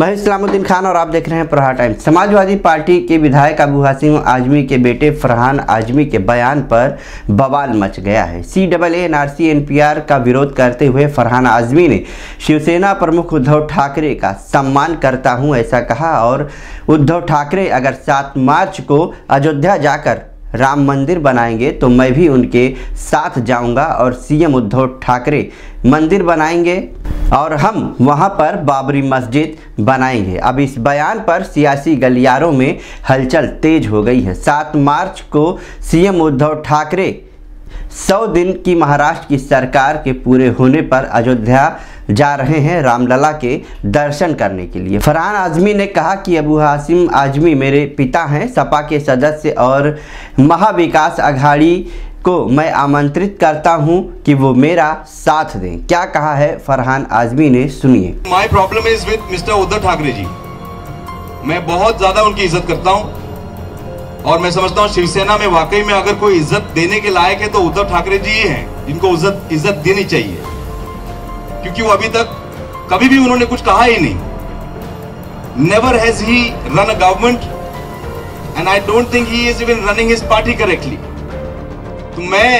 मैं इस्लामुद्दीन खान और आप देख रहे हैं प्रहार टाइम समाजवादी पार्टी के विधायक अबू हासिम आजमी के बेटे फरहान आजमी के बयान पर बवाल मच गया है। C double N R C N P R का विरोध करते हुए फरहान आजमी ने शिवसेना प्रमुख उद्धव ठाकरे का सम्मान करता हूँ ऐसा कहा और उद्धव ठाकरे अगर सात मार्च को अयोध्या जाकर राम मंदिर बनाएँगे तो मैं भी उनके साथ जाऊँगा और सीएम उद्धव ठाकरे मंदिर बनाएँगे। और हम वहाँ पर बाबरी मस्जिद बनाएँगे। अब इस बयान पर सियासी गलियारों में हलचल तेज हो गई है। सात मार्च को सीएम उद्धव ठाकरे सौ दिन की महाराष्ट्र की सरकार के पूरे होने पर अयोध्या जा रहे हैं रामलला के दर्शन करने के लिए। फरहान आजमी ने कहा कि अबू हासिम आजमी मेरे पिता हैं, सपा के सदस्य और महाविकास अघाड़ी को मैं आमंत्रित करता हूँ कि वो मेरा साथ दें। क्या कहा है फरहान आजमी ने? सुनिए। My problem is with mister Uddhav Thackeray ji मैं बहुत ज़्यादा उनकी इज़्ज़त करता हूँ और मैं समझता हूँ शिवसेना में वाकई में अगर कोई इज़्ज़त देने के लायक है तो उद्धव ठाकरे जी ही हैं, जिनको इज़्ज़त इज़्ज़त देनी चाहिए। क्योंकि वो अभी तक कभी भी उन्होंने कुछ कहा ही नहीं। Never has he run a government and I don't think he is even running his party correctly तो मैं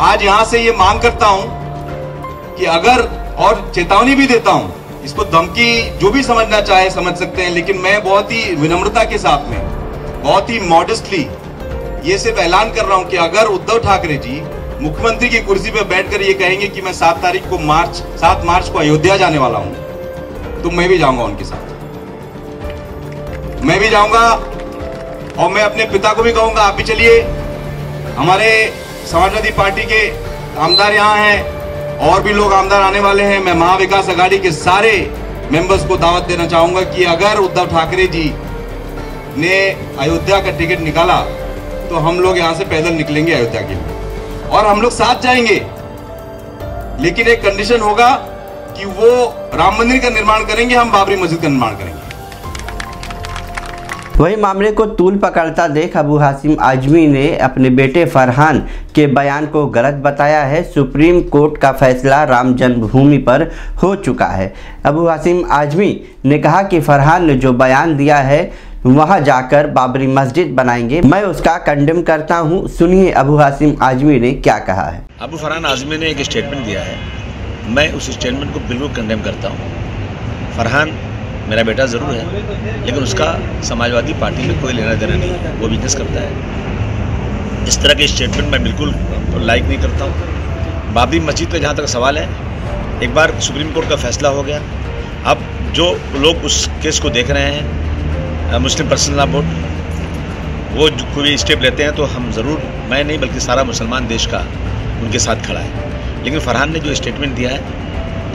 आज यहाँ से ये मांग करता हूँ कि अगर और चेतावनी भी देता हूँ, इसको धमकी जो भी समझना चाहे समझ सकते हैं, लेकिन मैं बहुत ही विनम्रता के साथ में, बहुत ही मॉडेस्टली ये सिर्फ़ ऐलान कर रहा हूँ कि अगर उद्धव ठाकरे जी मुख्यमंत्री की कुर्सी पर बैठकर ये कहेंगे कि मैं सात तारीख को मार्च, सात मार्च को अयोध्या जाने वाला हूँ तो मैं भी जाऊँगा उनके साथ। मैं भी जाऊँगा और मैं अपने पिता को भी कहूँगा, आप भी चलिए। हमारे समाजवादी पार्टी के आमदार यहाँ हैं, और भी लोग आमदार आने वाले हैं। मैं महाविकास अघाड़ी के सारे मेंबर्स को दावत देना चाहूँगा कि अगर उद्धव ठाकरे जी ने अयोध्या का टिकट निकाला तो हम लोग यहाँ से पैदल निकलेंगे अयोध्या के लिए। और हम लोग साथ जाएँगे। लेकिन एक कंडीशन होगा कि वो राम मंदिर का निर्माण करेंगे, हम बाबरी मस्जिद का निर्माण करेंगे। वही मामले को तूल पकड़ता देख अबू हासिम आजमी ने अपने बेटे फरहान के बयान को गलत बताया है। सुप्रीम कोर्ट का फैसला राम जन्मभूमि पर हो चुका है। अबू हासिम आजमी ने कहा कि फरहान ने जो बयान दिया है, वहाँ जाकर बाबरी मस्जिद बनाएँगे। मैं उसका कंडेम करता हूँ। सुनिए अबू हासिम आजमी ने क्या कहा है। अबू फरहान आजमी ने एक स्टेटमेंट दिया है। मैं उस स्टेटमेंट को बिल्कुल कंडेम करता हूँ। फरहान मेरा बेटा ज़रूर है, लेकिन उसका समाजवादी पार्टी में कोई लेना देना नहीं है, वो बिज़नेस करता है। इस तरह के स्टेटमेंट मैं बिल्कुल लाइक नहीं करता हूँ। बाबरी मस्जिद का जहाँ तक सवाल है, एक बार सुप्रीम कोर्ट का फैसला हो गया। अब जो लोग उस केस को देख रहे हैं मुस्लिम पर्सनल लॉ बोर्ड, वो कोई स्टेप लेते हैं तो हम ज़रूर, मैं नहीं, बल्कि सारा मुसलमान देश का उनके साथ खड़ा है। लेकिन फरहान ने जो स्टेटमेंट दिया है,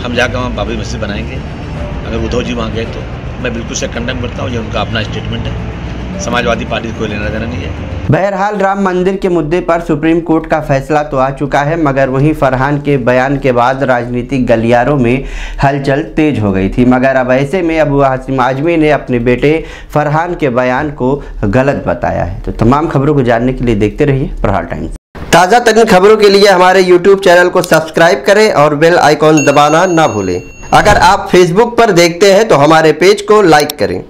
हम जाकर वहाँ बाबरी मस्जिद बनाएँगे। अगर उद्धव जी वहाँ गए तो मैं बिल्कुल से कंडेम करता हूँ, ये उनका अपना स्टेटमेंट है। समाजवादी पार्टी को कोई लेना देना नहीं है। बहरहाल राम मंदिर के मुद्दे पर सुप्रीम कोर्ट का फैसला तो आ चुका है, मगर वहीं फरहान के बयान के बाद राजनीतिक गलियारों में हलचल तेज हो गई थी। मगर अब ऐसे में अबू हासिम आजमी ने अपने बेटे फरहान के बयान को गलत बताया है। तो तमाम खबरों को जानने के लिए देखते रहिए प्रहार टाइम्स। ताज़ा तरीन खबरों के लिए हमारे यूट्यूब चैनल को सब्सक्राइब करें और बेल आइकॉन दबाना ना भूलें। अगर आप फेसबुक पर देखते हैं तो हमारे पेज को लाइक करें।